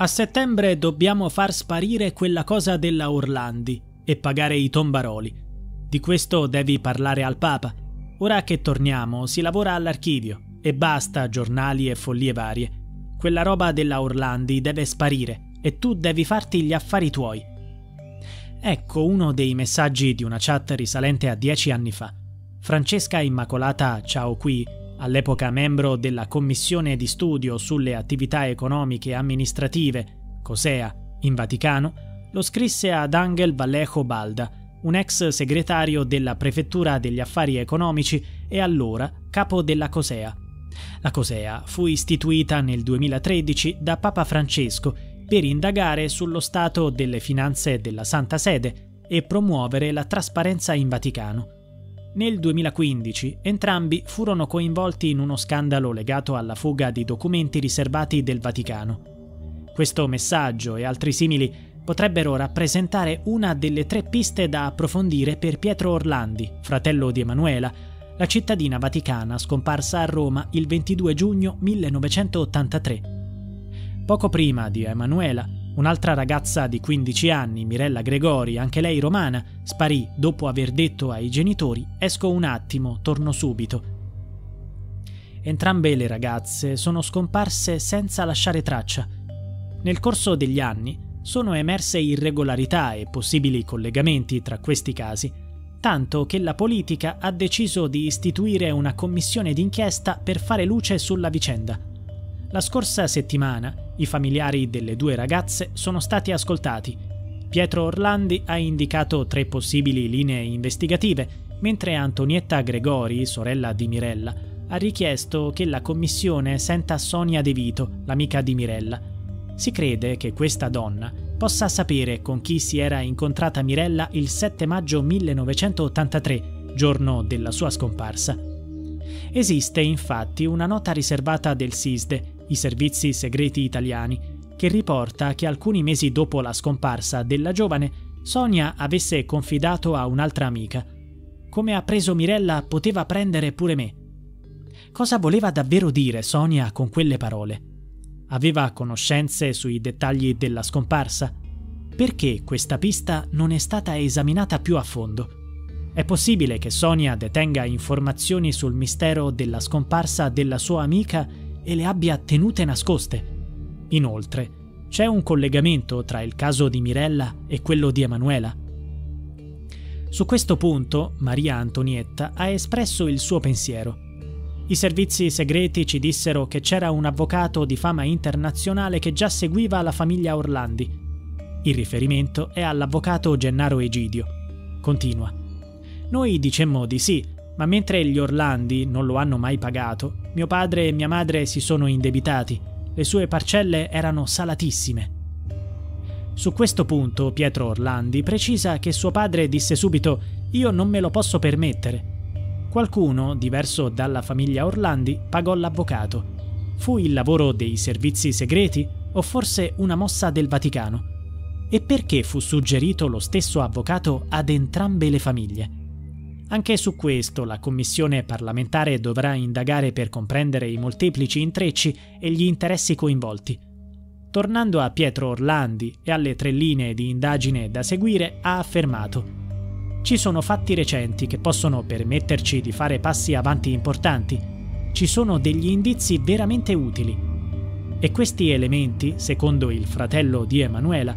A settembre dobbiamo far sparire quella cosa della Orlandi e pagare i tombaroli. Di questo devi parlare al Papa. Ora che torniamo si lavora all'archivio e basta giornali e follie varie. Quella roba della Orlandi deve sparire e tu devi farti gli affari tuoi. Ecco uno dei messaggi di una chat risalente a dieci anni fa. Francesca Immacolata Ciao qui all'epoca membro della Commissione di studio sulle attività economiche e amministrative, COSEA, in Vaticano, lo scrisse ad Angel Vallejo Balda, un ex segretario della Prefettura degli Affari Economici e allora capo della COSEA. La COSEA fu istituita nel 2013 da Papa Francesco per indagare sullo stato delle finanze della Santa Sede e promuovere la trasparenza in Vaticano. Nel 2015 entrambi furono coinvolti in uno scandalo legato alla fuga di documenti riservati del Vaticano. Questo messaggio e altri simili potrebbero rappresentare una delle tre piste da approfondire per Pietro Orlandi, fratello di Emanuela, la cittadina vaticana scomparsa a Roma il 22 giugno 1983. Poco prima di Emanuela, Un'altra ragazza di 15 anni, Mirella Gregori, anche lei romana, sparì dopo aver detto ai genitori esco un attimo, torno subito. Entrambe le ragazze sono scomparse senza lasciare traccia. Nel corso degli anni sono emerse irregolarità e possibili collegamenti tra questi casi, tanto che la politica ha deciso di istituire una commissione d'inchiesta per fare luce sulla vicenda. La scorsa settimana i familiari delle due ragazze sono stati ascoltati. Pietro Orlandi ha indicato tre possibili linee investigative, mentre Antonietta Gregori, sorella di Mirella, ha richiesto che la commissione senta Sonia De Vito, l'amica di Mirella. Si crede che questa donna possa sapere con chi si era incontrata Mirella il 7 maggio 1983, giorno della sua scomparsa. Esiste infatti una nota riservata del SISDE i servizi segreti italiani, che riporta che alcuni mesi dopo la scomparsa della giovane, Sonia avesse confidato a un'altra amica. Come ha preso Mirella poteva prendere pure me. Cosa voleva davvero dire Sonia con quelle parole? Aveva conoscenze sui dettagli della scomparsa? Perché questa pista non è stata esaminata più a fondo? È possibile che Sonia detenga informazioni sul mistero della scomparsa della sua amica e le abbia tenute nascoste. Inoltre, c'è un collegamento tra il caso di Mirella e quello di Emanuela. Su questo punto Maria Antonietta ha espresso il suo pensiero. I servizi segreti ci dissero che c'era un avvocato di fama internazionale che già seguiva la famiglia Orlandi. Il riferimento è all'avvocato Gennaro Egidio. Continua. Noi dicemmo di sì, ma mentre gli Orlandi non lo hanno mai pagato, mio padre e mia madre si sono indebitati. Le sue parcelle erano salatissime. Su questo punto Pietro Orlandi precisa che suo padre disse subito io non me lo posso permettere. Qualcuno, diverso dalla famiglia Orlandi, pagò l'avvocato. Fu il lavoro dei servizi segreti o forse una mossa del Vaticano? E perché fu suggerito lo stesso avvocato ad entrambe le famiglie? Anche su questo la Commissione parlamentare dovrà indagare per comprendere i molteplici intrecci e gli interessi coinvolti. Tornando a Pietro Orlandi e alle tre linee di indagine da seguire, ha affermato ci sono fatti recenti che possono permetterci di fare passi avanti importanti. Ci sono degli indizi veramente utili. E questi elementi, secondo il fratello di Emanuela,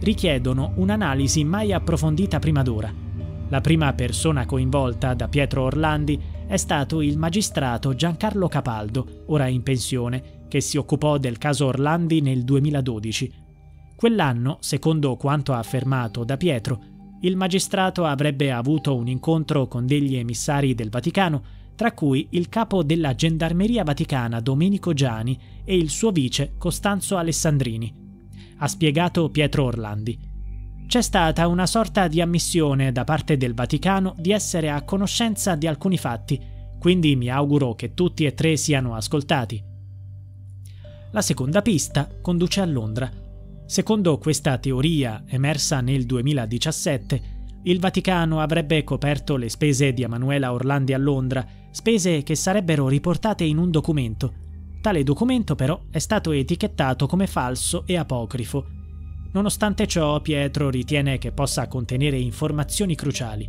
richiedono un'analisi mai approfondita prima d'ora. La prima persona coinvolta da Pietro Orlandi è stato il magistrato Giancarlo Capaldo, ora in pensione, che si occupò del caso Orlandi nel 2012. Quell'anno, secondo quanto affermato da Pietro, il magistrato avrebbe avuto un incontro con degli emissari del Vaticano, tra cui il capo della Gendarmeria Vaticana Domenico Giani e il suo vice Costanzo Alessandrini. Ha spiegato Pietro Orlandi c'è stata una sorta di ammissione da parte del Vaticano di essere a conoscenza di alcuni fatti, quindi mi auguro che tutti e tre siano ascoltati. La seconda pista conduce a Londra. Secondo questa teoria, emersa nel 2017, il Vaticano avrebbe coperto le spese di Emanuela Orlandi a Londra, spese che sarebbero riportate in un documento. Tale documento però è stato etichettato come falso e apocrifo. Nonostante ciò, Pietro ritiene che possa contenere informazioni cruciali.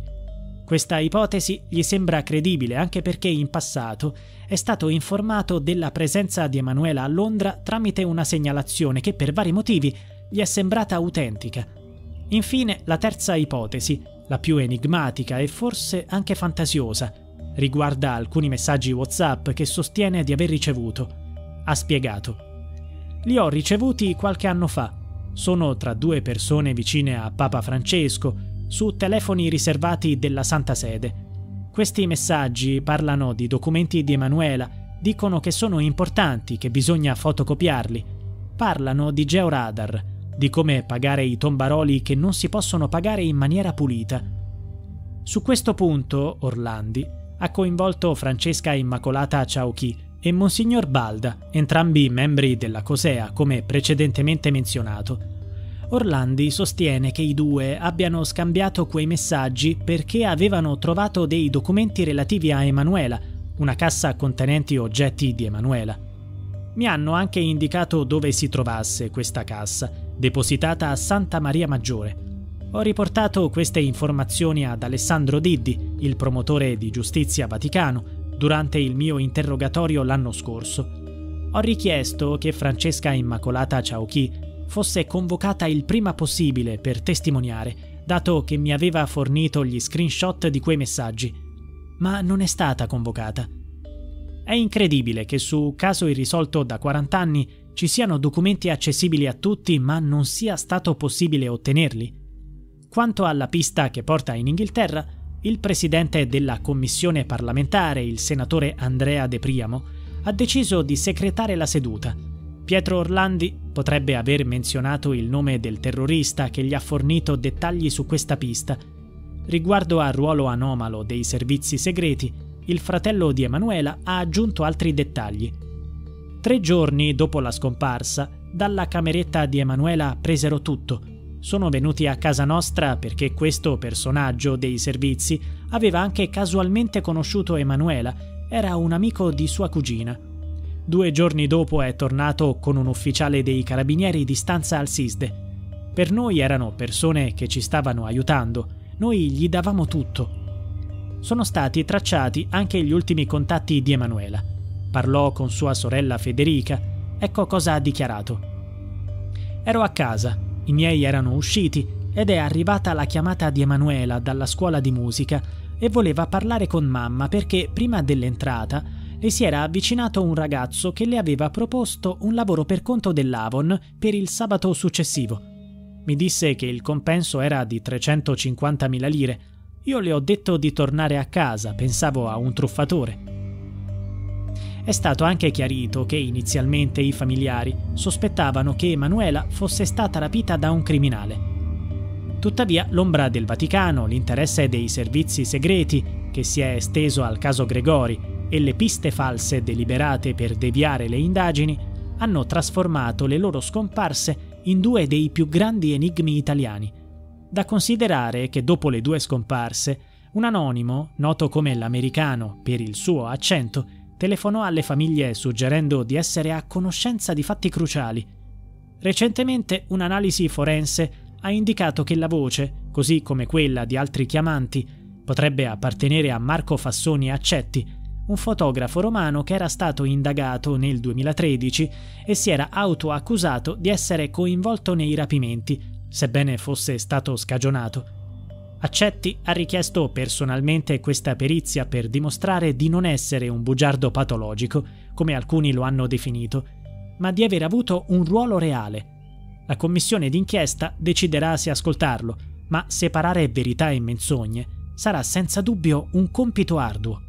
Questa ipotesi gli sembra credibile anche perché in passato è stato informato della presenza di Emanuela a Londra tramite una segnalazione che per vari motivi gli è sembrata autentica. Infine, la terza ipotesi, la più enigmatica e forse anche fantasiosa, riguarda alcuni messaggi WhatsApp che sostiene di aver ricevuto. Ha spiegato. Li ho ricevuti qualche anno fa. Sono tra due persone vicine a Papa Francesco, su telefoni riservati della Santa Sede. Questi messaggi parlano di documenti di Emanuela, dicono che sono importanti, che bisogna fotocopiarli. Parlano di georadar, di come pagare i tombaroli che non si possono pagare in maniera pulita. Su questo punto, Orlandi ha coinvolto Francesca Immacolata Ciauchi e Monsignor Balda, entrambi membri della Cosea, come precedentemente menzionato. Orlandi sostiene che i due abbiano scambiato quei messaggi perché avevano trovato dei documenti relativi a Emanuela, una cassa contenenti oggetti di Emanuela. Mi hanno anche indicato dove si trovasse questa cassa, depositata a Santa Maria Maggiore. Ho riportato queste informazioni ad Alessandro Diddi, il promotore di giustizia vaticano, durante il mio interrogatorio l'anno scorso. Ho richiesto che Francesca Immacolata Ciauchi fosse convocata il prima possibile per testimoniare, dato che mi aveva fornito gli screenshot di quei messaggi, ma non è stata convocata. È incredibile che su caso irrisolto da 40 anni ci siano documenti accessibili a tutti ma non sia stato possibile ottenerli. Quanto alla pista che porta in Inghilterra, il presidente della commissione parlamentare, il senatore Andrea De Priamo, ha deciso di secretare la seduta Pietro Orlandi potrebbe aver menzionato il nome del terrorista che gli ha fornito dettagli su questa pista. Riguardo al ruolo anomalo dei servizi segreti, il fratello di Emanuela ha aggiunto altri dettagli. Tre giorni dopo la scomparsa, dalla cameretta di Emanuela presero tutto. Sono venuti a casa nostra perché questo personaggio dei servizi aveva anche casualmente conosciuto Emanuela, era un amico di sua cugina. Due giorni dopo è tornato con un ufficiale dei carabinieri di stanza al SISDE. Per noi erano persone che ci stavano aiutando, noi gli davamo tutto. Sono stati tracciati anche gli ultimi contatti di Emanuela. Parlò con sua sorella Federica, ecco cosa ha dichiarato. Ero a casa, i miei erano usciti ed è arrivata la chiamata di Emanuela dalla scuola di musica e voleva parlare con mamma perché prima dell'entrata le si era avvicinato un ragazzo che le aveva proposto un lavoro per conto dell'Avon per il sabato successivo. Mi disse che il compenso era di 350.000 lire. Io le ho detto di tornare a casa, pensavo a un truffatore. È stato anche chiarito che inizialmente i familiari sospettavano che Emanuela fosse stata rapita da un criminale. Tuttavia l'ombra del Vaticano, l'interesse dei servizi segreti, che si è esteso al caso Gregori e le piste false deliberate per deviare le indagini hanno trasformato le loro scomparse in due dei più grandi enigmi italiani. Da considerare che dopo le due scomparse, un anonimo, noto come l'americano per il suo accento, telefonò alle famiglie suggerendo di essere a conoscenza di fatti cruciali. Recentemente un'analisi forense ha indicato che la voce, così come quella di altri chiamanti, potrebbe appartenere a Marco Fassoni Accetti, un fotografo romano che era stato indagato nel 2013 e si era autoaccusato di essere coinvolto nei rapimenti, sebbene fosse stato scagionato. Accetti ha richiesto personalmente questa perizia per dimostrare di non essere un bugiardo patologico, come alcuni lo hanno definito, ma di aver avuto un ruolo reale. La commissione d'inchiesta deciderà se ascoltarlo, ma separare verità e menzogne sarà senza dubbio un compito arduo.